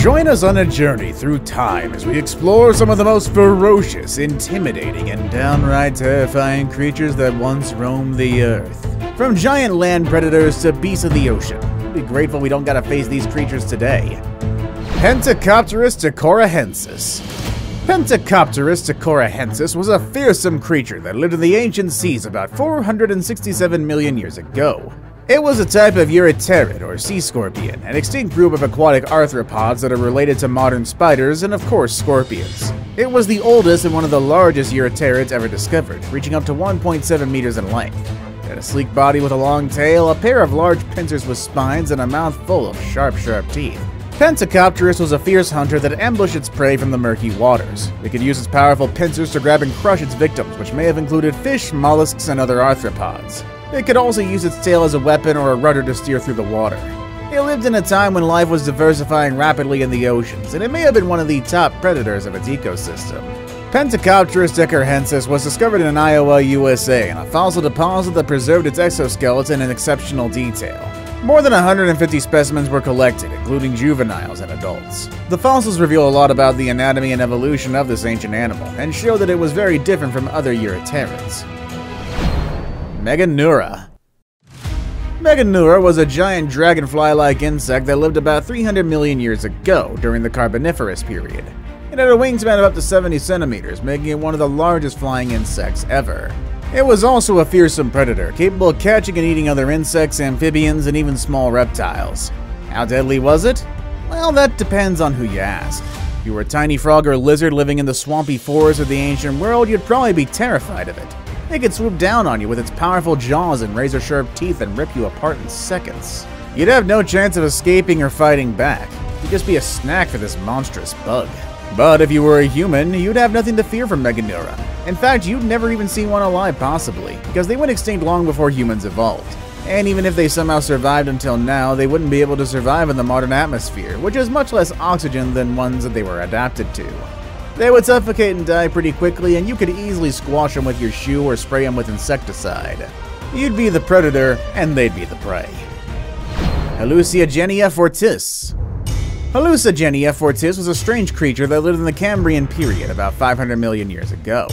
Join us on a journey through time as we explore some of the most ferocious, intimidating, and downright terrifying creatures that once roamed the earth. From giant land predators to beasts of the ocean, be grateful we don't gotta face these creatures today. Pentecopterus decorahensis. Pentecopterus decorahensis was a fearsome creature that lived in the ancient seas about 467 million years ago. It was a type of eurypterid or sea scorpion, an extinct group of aquatic arthropods that are related to modern spiders and, of course, scorpions. It was the oldest and one of the largest eurypterids ever discovered, reaching up to 1.7 meters in length. It had a sleek body with a long tail, a pair of large pincers with spines, and a mouth full of sharp, sharp teeth. Pentecopterus was a fierce hunter that ambushed its prey from the murky waters. It could use its powerful pincers to grab and crush its victims, which may have included fish, mollusks, and other arthropods. It could also use its tail as a weapon or a rudder to steer through the water. It lived in a time when life was diversifying rapidly in the oceans, and it may have been one of the top predators of its ecosystem. Pentecopterus decorahensis was discovered in Iowa, USA, in a fossil deposit that preserved its exoskeleton in exceptional detail. More than 150 specimens were collected, including juveniles and adults. The fossils reveal a lot about the anatomy and evolution of this ancient animal, and show that it was very different from other eurypterids. Meganeura. Meganeura was a giant dragonfly-like insect that lived about 300 million years ago during the Carboniferous period. It had a wingspan of up to 70 centimeters, making it one of the largest flying insects ever. It was also a fearsome predator, capable of catching and eating other insects, amphibians, and even small reptiles. How deadly was it? Well, that depends on who you ask. If you were a tiny frog or lizard living in the swampy forests of the ancient world, you'd probably be terrified of it. It could swoop down on you with its powerful jaws and razor sharp teeth and rip you apart in seconds. You'd have no chance of escaping or fighting back. You'd just be a snack for this monstrous bug. But if you were a human, you'd have nothing to fear from Meganeura. In fact, you'd never even seen one alive, possibly, because they went extinct long before humans evolved. And even if they somehow survived until now, they wouldn't be able to survive in the modern atmosphere, which is much less oxygen than ones that they were adapted to. They would suffocate and die pretty quickly, and you could easily squash them with your shoe or spray them with insecticide. You'd be the predator, and they'd be the prey. Hallucigenia fortis. Hallucigenia fortis was a strange creature that lived in the Cambrian period about 500 million years ago.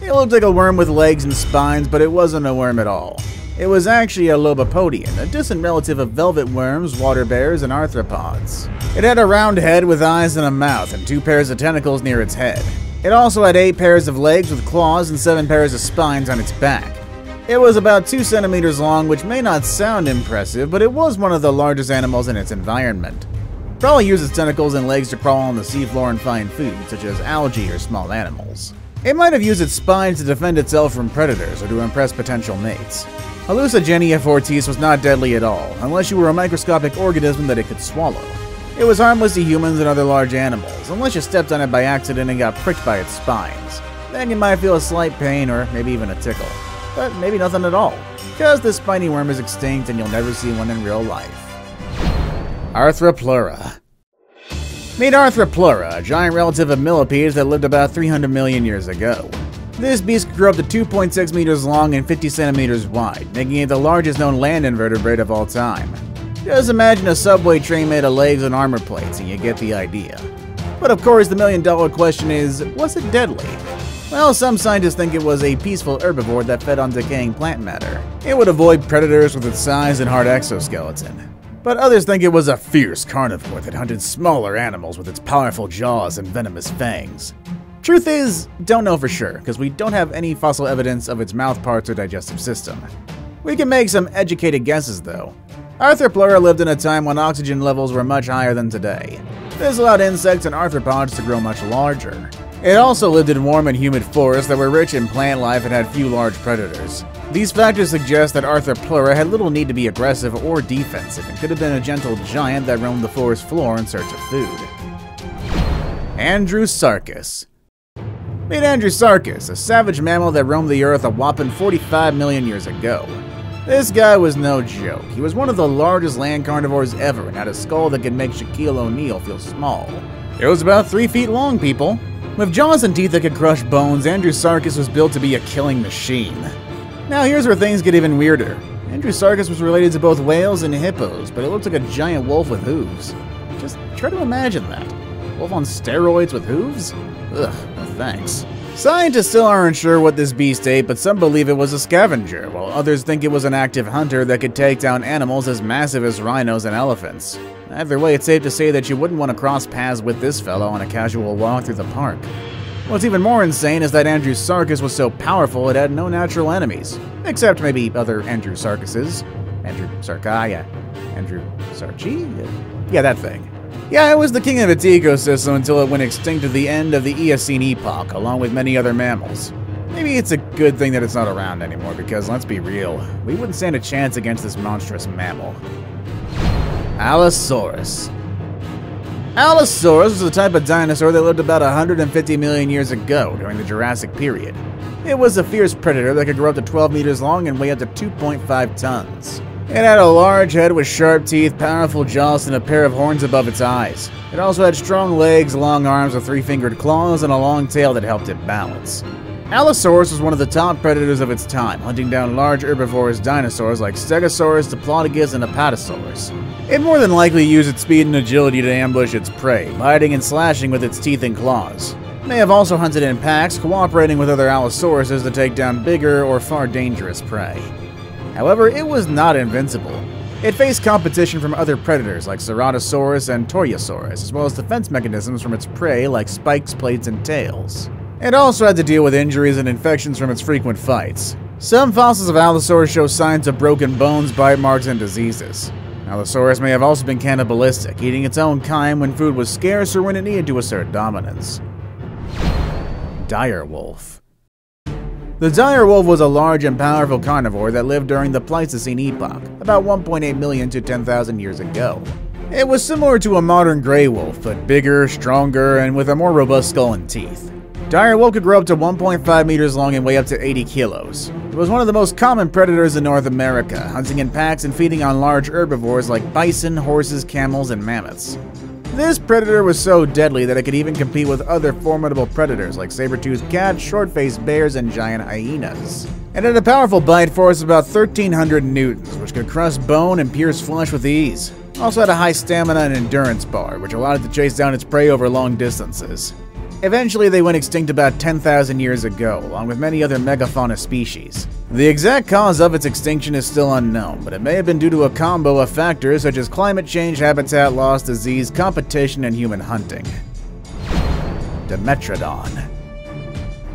It looked like a worm with legs and spines, but it wasn't a worm at all. It was actually a lobopodian, a distant relative of velvet worms, water bears, and arthropods. It had a round head with eyes and a mouth, and two pairs of tentacles near its head. It also had eight pairs of legs with claws and seven pairs of spines on its back. It was about 2 centimeters long, which may not sound impressive, but it was one of the largest animals in its environment. It probably used its tentacles and legs to crawl on the seafloor and find food, such as algae or small animals. It might have used its spines to defend itself from predators or to impress potential mates. Hallucigenia fortis was not deadly at all, unless you were a microscopic organism that it could swallow. It was harmless to humans and other large animals, unless you stepped on it by accident and got pricked by its spines. Then you might feel a slight pain or maybe even a tickle. But maybe nothing at all, because this spiny worm is extinct and you'll never see one in real life. Arthropleura. Meet Arthropleura, a giant relative of millipedes that lived about 300 million years ago. This beast grew up to 2.6 meters long and 50 centimeters wide, making it the largest known land invertebrate of all time. Just imagine a subway train made of legs and armor plates, and you get the idea. But of course, the million dollar question is was it deadly? Well, some scientists think it was a peaceful herbivore that fed on decaying plant matter. It would avoid predators with its size and hard exoskeleton. But others think it was a fierce carnivore that hunted smaller animals with its powerful jaws and venomous fangs. Truth is, don't know for sure, because we don't have any fossil evidence of its mouth parts or digestive system. We can make some educated guesses though. Arthropleura lived in a time when oxygen levels were much higher than today. This allowed insects and arthropods to grow much larger. It also lived in warm and humid forests that were rich in plant life and had few large predators. These factors suggest that Arthropleura had little need to be aggressive or defensive and could have been a gentle giant that roamed the forest floor in search of food. Andrewsarchus Meet Andrewsarchus, a savage mammal that roamed the earth a whopping 45 million years ago. This guy was no joke. He was one of the largest land carnivores ever and had a skull that could make Shaquille O'Neal feel small. It was about 3 feet long, people. With jaws and teeth that could crush bones, Andrewsarchus was built to be a killing machine. Now here's where things get even weirder. Andrewsarchus was related to both whales and hippos, but it looked like a giant wolf with hooves. Just try to imagine that. Wolf on steroids with hooves? Ugh, thanks. Scientists still aren't sure what this beast ate, but some believe it was a scavenger, while others think it was an active hunter that could take down animals as massive as rhinos and elephants. Either way, it's safe to say that you wouldn't want to cross paths with this fellow on a casual walk through the park. What's even more insane is that Andrewsarchus was so powerful it had no natural enemies, except maybe other Andrew Sarkises. Andrew Sarkai, yeah. Andrew Sarchi? Yeah, that thing. Yeah, it was the king of its ecosystem until it went extinct at the end of the Eocene epoch, along with many other mammals. Maybe it's a good thing that it's not around anymore, because let's be real, we wouldn't stand a chance against this monstrous mammal. Allosaurus. Allosaurus was a type of dinosaur that lived about 150 million years ago during the Jurassic period. It was a fierce predator that could grow up to 12 meters long and weigh up to 2.5 tons. It had a large head with sharp teeth, powerful jaws, and a pair of horns above its eyes. It also had strong legs, long arms with three fingered claws, and a long tail that helped it balance. Allosaurus was one of the top predators of its time, hunting down large herbivorous dinosaurs like Stegosaurus, Diplodocus, and Apatosaurus. It more than likely used its speed and agility to ambush its prey, biting and slashing with its teeth and claws. It may have also hunted in packs, cooperating with other Allosauruses to take down bigger or far dangerous prey. However, it was not invincible. It faced competition from other predators like Ceratosaurus and Torvosaurus, as well as defense mechanisms from its prey like spikes, plates, and tails. It also had to deal with injuries and infections from its frequent fights. Some fossils of Allosaurus show signs of broken bones, bite marks, and diseases. Allosaurus may have also been cannibalistic, eating its own kind when food was scarce or when it needed to assert dominance. Direwolf the dire wolf was a large and powerful carnivore that lived during the Pleistocene epoch, about 1.8 million to 10,000 years ago. It was similar to a modern gray wolf, but bigger, stronger, and with a more robust skull and teeth. Dire wolf could grow up to 1.5 meters long and weigh up to 80 kilos. It was one of the most common predators in North America, hunting in packs and feeding on large herbivores like bison, horses, camels, and mammoths. This predator was so deadly that it could even compete with other formidable predators like saber-toothed cats, short-faced bears, and giant hyenas. It had a powerful bite force of about 1300 newtons, which could crush bone and pierce flesh with ease. Also had a high stamina and endurance bar, which allowed it to chase down its prey over long distances. Eventually, they went extinct about 10,000 years ago, along with many other megafauna species. The exact cause of its extinction is still unknown, but it may have been due to a combo of factors such as climate change, habitat loss, disease, competition, and human hunting. Dimetrodon.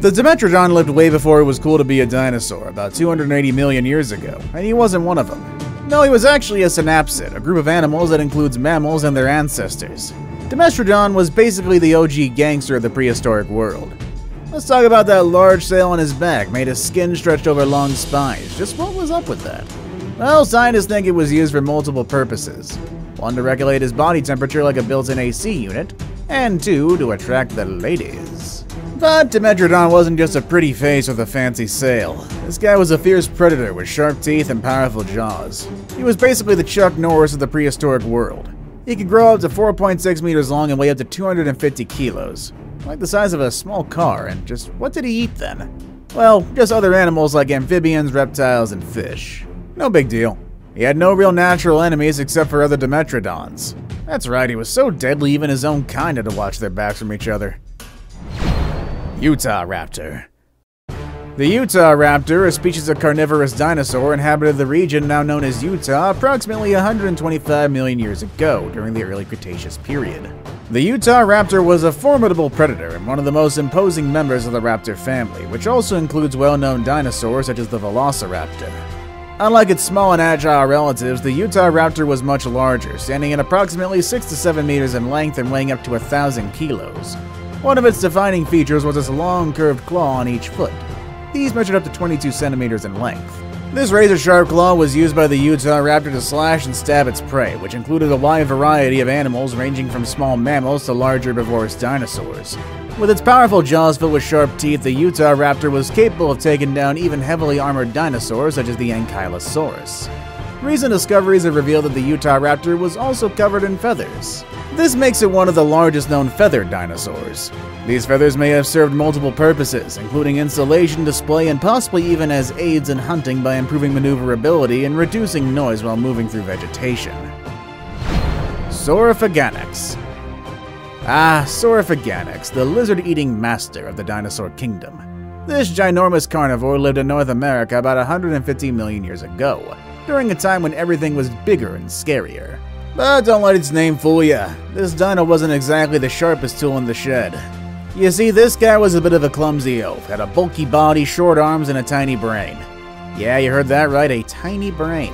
The Dimetrodon lived way before it was cool to be a dinosaur, about 280 million years ago, and he wasn't one of them. No, he was actually a synapsid, a group of animals that includes mammals and their ancestors. Dimetrodon was basically the OG gangster of the prehistoric world. Let's talk about that large sail on his back, made of skin stretched over long spines. Just what was up with that? Well, scientists think it was used for multiple purposes. One, to regulate his body temperature like a built-in AC unit, and two, to attract the ladies. But Dimetrodon wasn't just a pretty face with a fancy sail. This guy was a fierce predator with sharp teeth and powerful jaws. He was basically the Chuck Norris of the prehistoric world. He could grow up to 4.6 meters long and weigh up to 250 kilos. Like the size of a small car, and just what did he eat then? Well, just other animals like amphibians, reptiles, and fish. No big deal. He had no real natural enemies except for other Dimetrodons. That's right, he was so deadly even his own kind had to watch their backs from each other. Utahraptor. The Utah raptor, a species of carnivorous dinosaur, inhabited the region now known as Utah approximately 125 million years ago during the early Cretaceous period. The Utah raptor was a formidable predator and one of the most imposing members of the raptor family, which also includes well-known dinosaurs such as the Velociraptor. Unlike its small and agile relatives, the Utah raptor was much larger, standing at approximately 6 to 7 meters in length and weighing up to a thousand kilos. One of its defining features was its long curved claw on each foot, these measured up to 22 centimeters in length. This razor-sharp claw was used by the Utah raptor to slash and stab its prey, which included a wide variety of animals ranging from small mammals to large herbivorous dinosaurs. With its powerful jaws filled with sharp teeth, the Utah raptor was capable of taking down even heavily armored dinosaurs such as the Ankylosaurus. Recent discoveries have revealed that the Utah raptor was also covered in feathers. This makes it one of the largest known feathered dinosaurs. These feathers may have served multiple purposes, including insulation, display, and possibly even as aids in hunting by improving maneuverability and reducing noise while moving through vegetation. Saurophaganax. Ah, Saurophaganax, the lizard-eating master of the dinosaur kingdom. This ginormous carnivore lived in North America about 150 million years ago, during a time when everything was bigger and scarier. But don't let its name fool ya. This dino wasn't exactly the sharpest tool in the shed. You see, this guy was a bit of a clumsy oaf, had a bulky body, short arms, and a tiny brain. Yeah, you heard that right, a tiny brain.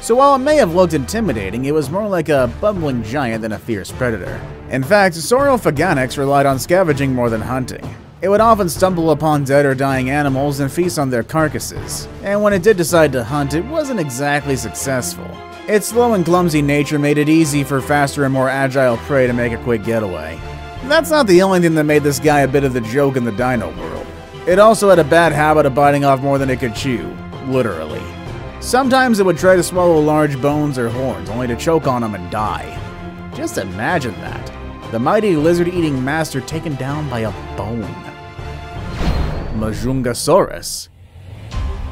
So while it may have looked intimidating, it was more like a bumbling giant than a fierce predator. In fact, Saurophaganax relied on scavenging more than hunting. It would often stumble upon dead or dying animals and feast on their carcasses, and when it did decide to hunt, it wasn't exactly successful. Its slow and clumsy nature made it easy for faster and more agile prey to make a quick getaway. That's not the only thing that made this guy a bit of the joke in the dino world. It also had a bad habit of biting off more than it could chew, literally. Sometimes it would try to swallow large bones or horns, only to choke on them and die. Just imagine that. The mighty lizard-eating master taken down by a bone. Majungasaurus.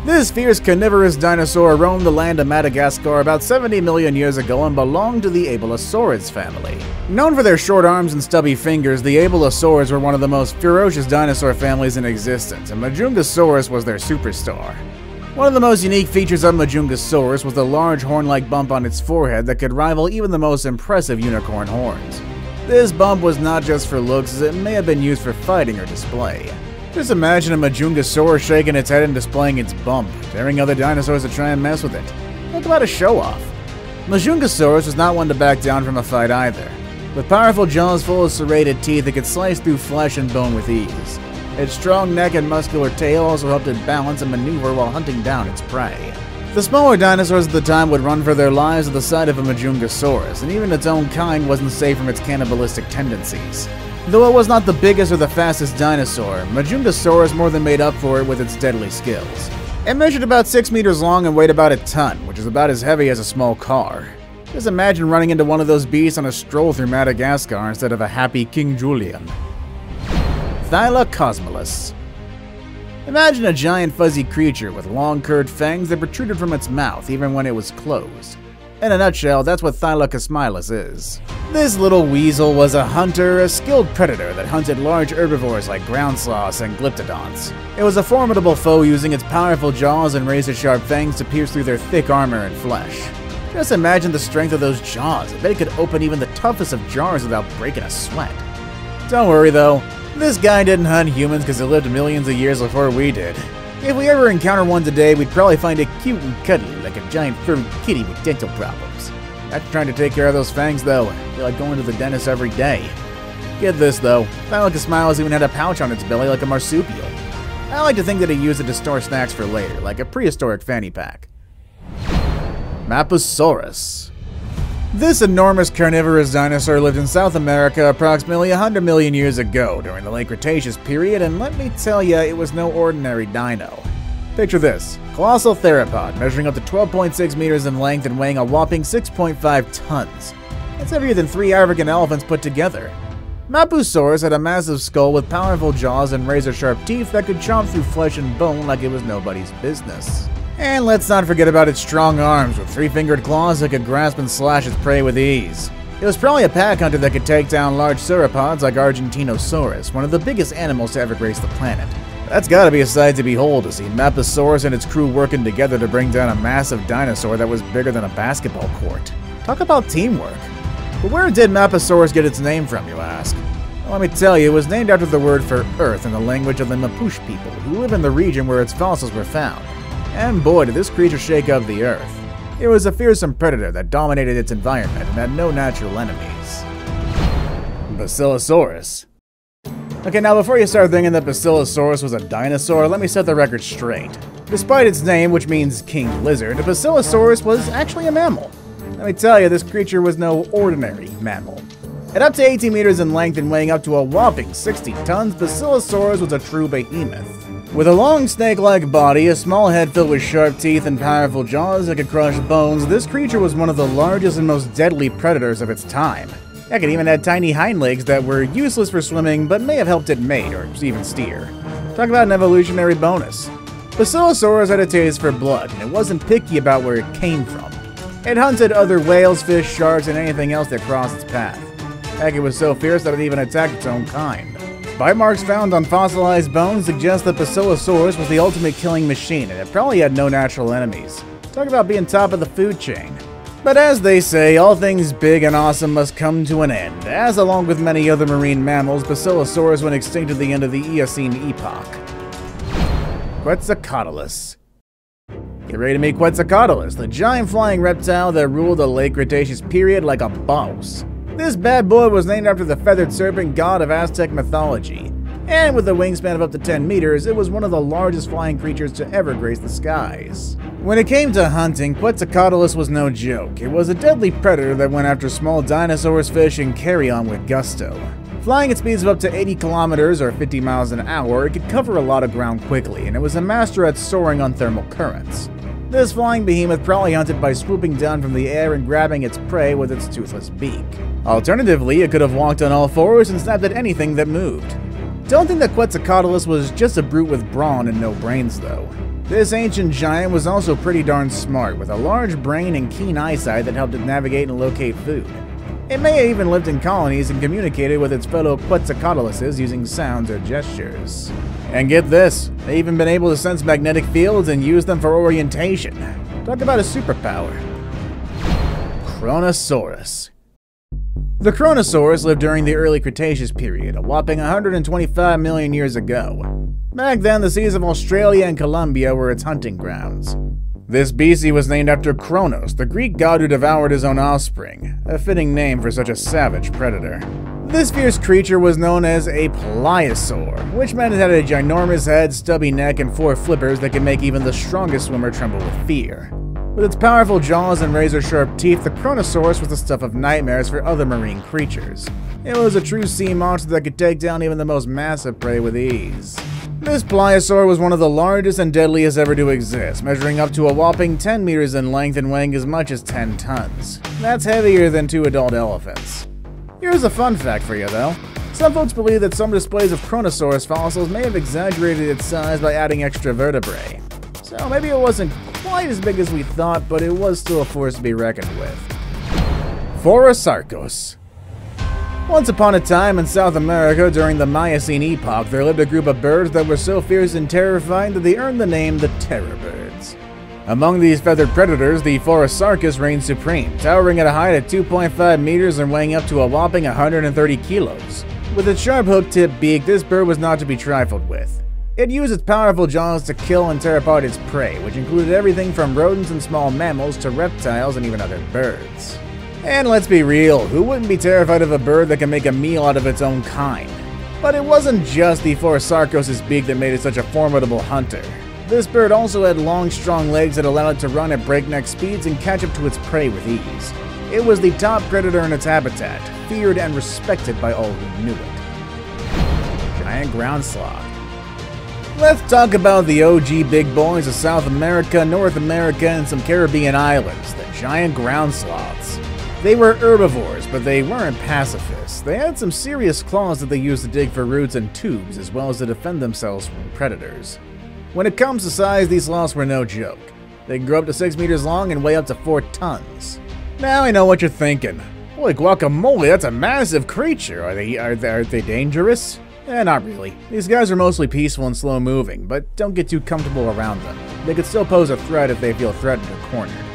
This fierce carnivorous dinosaur roamed the land of Madagascar about 70 million years ago and belonged to the Abelisaurids family. Known for their short arms and stubby fingers, the Abelisaurids were one of the most ferocious dinosaur families in existence, and Majungasaurus was their superstar. One of the most unique features of Majungasaurus was the large horn-like bump on its forehead that could rival even the most impressive unicorn horns. This bump was not just for looks, as it may have been used for fighting or display. Just imagine a Majungasaurus shaking its head and displaying its bump, daring other dinosaurs to try and mess with it. Talk about a show-off. Majungasaurus was not one to back down from a fight either. With powerful jaws full of serrated teeth, it could slice through flesh and bone with ease. Its strong neck and muscular tail also helped it balance and maneuver while hunting down its prey. The smaller dinosaurs at the time would run for their lives at the sight of a Majungasaurus, and even its own kind wasn't safe from its cannibalistic tendencies. Though it was not the biggest or the fastest dinosaur, Majungasaurus more than made up for it with its deadly skills. It measured about 6 meters long and weighed about a ton, which is about as heavy as a small car. Just imagine running into one of those beasts on a stroll through Madagascar instead of a happy King Julian. Julien. Thylacosmilus. Imagine a giant fuzzy creature with long curved fangs that protruded from its mouth even when it was closed. In a nutshell, that's what Thylacosmilus is. This little weasel was a hunter, a skilled predator that hunted large herbivores like ground sloths and glyptodonts. It was a formidable foe using its powerful jaws and razor-sharp fangs to pierce through their thick armor and flesh. Just imagine the strength of those jaws. I bet it could open even the toughest of jars without breaking a sweat. Don't worry though, this guy didn't hunt humans because he lived millions of years before we did. If we ever encounter one today, we'd probably find it cute and cuddly, like a giant furry kitty with dental problems. After trying to take care of those fangs, though, I feel like going to the dentist every day. Get this, though. Thylacosmilus even had a pouch on its belly like a marsupial. I like to think that he used it to store snacks for later, like a prehistoric fanny pack. Mapusaurus. This enormous carnivorous dinosaur lived in South America approximately 100 million years ago during the late Cretaceous period, and let me tell ya, it was no ordinary dino. Picture this colossal theropod measuring up to 12.6 meters in length and weighing a whopping 6.5 tons. It's heavier than three African elephants put together. Mapusaurus had a massive skull with powerful jaws and razor sharp teeth that could chomp through flesh and bone like it was nobody's business. And let's not forget about its strong arms with three-fingered claws that could grasp and slash its prey with ease. It was probably a pack hunter that could take down large sauropods like Argentinosaurus, one of the biggest animals to ever grace the planet. That's gotta be a sight to behold to see Mapusaurus and its crew working together to bring down a massive dinosaur that was bigger than a basketball court. Talk about teamwork. But where did Mapusaurus get its name from, you ask? Let me tell you, it was named after the word for earth in the language of the Mapuche people, who live in the region where its fossils were found. And boy, did this creature shake up the earth. It was a fearsome predator that dominated its environment and had no natural enemies. Basilosaurus. Okay, now before you start thinking that Basilosaurus was a dinosaur, let me set the record straight. Despite its name, which means king lizard, Basilosaurus was actually a mammal. Let me tell you, this creature was no ordinary mammal. At up to 18 meters in length and weighing up to a whopping 60 tons, Basilosaurus was a true behemoth. With a long snake-like body, a small head filled with sharp teeth, and powerful jaws that could crush bones, this creature was one of the largest and most deadly predators of its time. Heck, it even had tiny hind legs that were useless for swimming, but may have helped it mate or even steer. Talk about an evolutionary bonus. Basilosaurus had a taste for blood, and it wasn't picky about where it came from. It hunted other whales, fish, sharks, and anything else that crossed its path. Heck, it was so fierce that it even attacked its own kind. Bite marks found on fossilized bones suggest that Basilosaurus was the ultimate killing machine, and it probably had no natural enemies. Talk about being top of the food chain. But as they say, all things big and awesome must come to an end, as along with many other marine mammals, Basilosaurus went extinct at the end of the Eocene epoch. Quetzalcoatlus. Get ready to meet Quetzalcoatlus, the giant flying reptile that ruled the late Cretaceous period like a boss. This bad boy was named after the feathered serpent god of Aztec mythology, and with a wingspan of up to 10 meters, it was one of the largest flying creatures to ever grace the skies. When it came to hunting, Quetzalcoatlus was no joke. It was a deadly predator that went after small dinosaurs, fish, and carrion with gusto. Flying at speeds of up to 80 kilometers or 50 miles an hour, it could cover a lot of ground quickly, and it was a master at soaring on thermal currents. This flying behemoth probably hunted by swooping down from the air and grabbing its prey with its toothless beak. Alternatively, it could have walked on all fours and snapped at anything that moved. Don't think that Quetzalcoatlus was just a brute with brawn and no brains, though. This ancient giant was also pretty darn smart, with a large brain and keen eyesight that helped it navigate and locate food. It may have even lived in colonies and communicated with its fellow Quetzalcoatluses using sounds or gestures. And get this, they've even been able to sense magnetic fields and use them for orientation. Talk about a superpower. Kronosaurus. The Kronosaurus lived during the early Cretaceous period, a whopping 125 million years ago. Back then, the seas of Australia and Colombia were its hunting grounds. This beastie was named after Kronos, the Greek god who devoured his own offspring, a fitting name for such a savage predator. This fierce creature was known as a pliosaur, which meant it had a ginormous head, stubby neck, and four flippers that could make even the strongest swimmer tremble with fear. With its powerful jaws and razor-sharp teeth, the Kronosaurus was the stuff of nightmares for other marine creatures. It was a true sea monster that could take down even the most massive prey with ease. This pliosaur was one of the largest and deadliest ever to exist, measuring up to a whopping 10 meters in length and weighing as much as 10 tons. That's heavier than two adult elephants. Here's a fun fact for you, though. Some folks believe that some displays of Kronosaurus fossils may have exaggerated its size by adding extra vertebrae. So maybe it wasn't quite as big as we thought, but it was still a force to be reckoned with. Phorusrhacos. Once upon a time in South America during the Miocene epoch, there lived a group of birds that were so fierce and terrifying that they earned the name the Terror Birds. Among these feathered predators, the Phorusrhacos reigned supreme, towering at a height of 2.5 meters and weighing up to a whopping 130 kilos. With its sharp hook-tipped beak, this bird was not to be trifled with. It used its powerful jaws to kill and tear apart its prey, which included everything from rodents and small mammals to reptiles and even other birds. And let's be real, who wouldn't be terrified of a bird that can make a meal out of its own kind? But it wasn't just the Phorusrhacos' beak that made it such a formidable hunter. This bird also had long, strong legs that allowed it to run at breakneck speeds and catch up to its prey with ease. It was the top predator in its habitat, feared and respected by all who knew it. Giant ground sloth. Let's talk about the OG big boys of South America, North America, and some Caribbean islands, the giant ground sloths. They were herbivores, but they weren't pacifists. They had some serious claws that they used to dig for roots and tubes, as well as to defend themselves from predators. When it comes to size, these sloths were no joke. They can grow up to 6 meters long and weigh up to 4 tons. Now I know what you're thinking. Holy guacamole, that's a massive creature. Are they, are they, are they dangerous? Eh, not really. These guys are mostly peaceful and slow moving, but don't get too comfortable around them. They could still pose a threat if they feel threatened or cornered.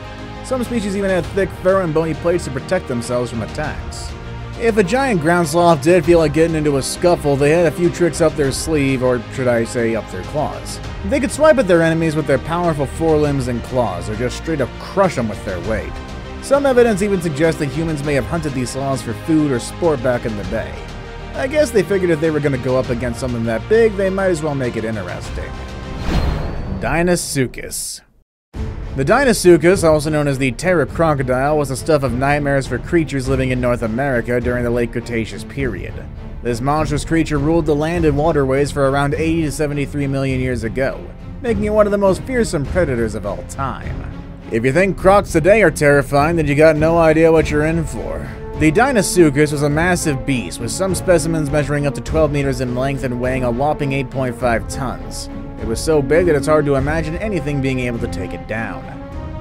Some species even have thick fur and bony plates to protect themselves from attacks. If a giant ground sloth did feel like getting into a scuffle, they had a few tricks up their sleeve, or should I say up their claws. They could swipe at their enemies with their powerful forelimbs and claws, or just straight up crush them with their weight. Some evidence even suggests that humans may have hunted these sloths for food or sport back in the day. I guess they figured if they were going to go up against something that big, they might as well make it interesting. Deinosuchus. The Deinosuchus, also known as the Terror crocodile, was the stuff of nightmares for creatures living in North America during the late Cretaceous period. This monstrous creature ruled the land and waterways for around 80 to 73 million years ago, making it one of the most fearsome predators of all time. If you think crocs today are terrifying, then you got no idea what you're in for. The Deinosuchus was a massive beast, with some specimens measuring up to 12 meters in length and weighing a whopping 8.5 tons. It was so big that it's hard to imagine anything being able to take it down.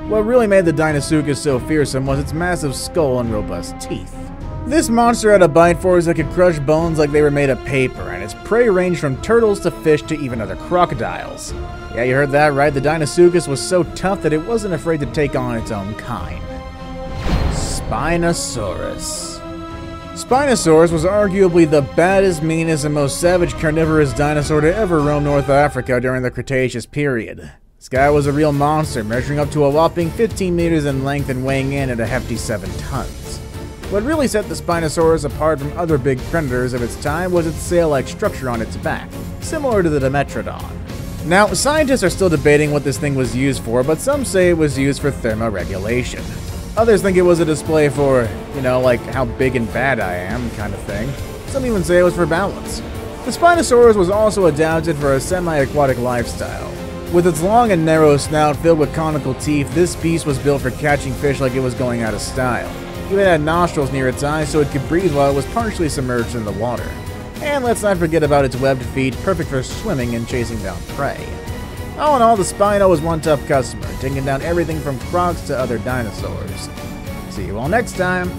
What really made the Deinosuchus so fearsome was its massive skull and robust teeth. This monster had a bite force that could crush bones like they were made of paper, and its prey ranged from turtles to fish to even other crocodiles. Yeah, you heard that right, the Deinosuchus was so tough that it wasn't afraid to take on its own kind. Spinosaurus. Spinosaurus was arguably the baddest, meanest, and most savage carnivorous dinosaur to ever roam North Africa during the Cretaceous period. This guy was a real monster, measuring up to a whopping 15 meters in length and weighing in at a hefty 7 tons. What really set the Spinosaurus apart from other big predators of its time was its sail-like structure on its back, similar to the Dimetrodon. Now, scientists are still debating what this thing was used for, but some say it was used for thermoregulation. Others think it was a display for, you know, like how big and bad I am kind of thing. Some even say it was for balance. The Spinosaurus was also adapted for a semi-aquatic lifestyle. With its long and narrow snout filled with conical teeth, this beast was built for catching fish like it was going out of style. Even had nostrils near its eyes so it could breathe while it was partially submerged in the water. And let's not forget about its webbed feet, perfect for swimming and chasing down prey. All in all, the Spino was one tough customer, taking down everything from crocs to other dinosaurs. See you all next time!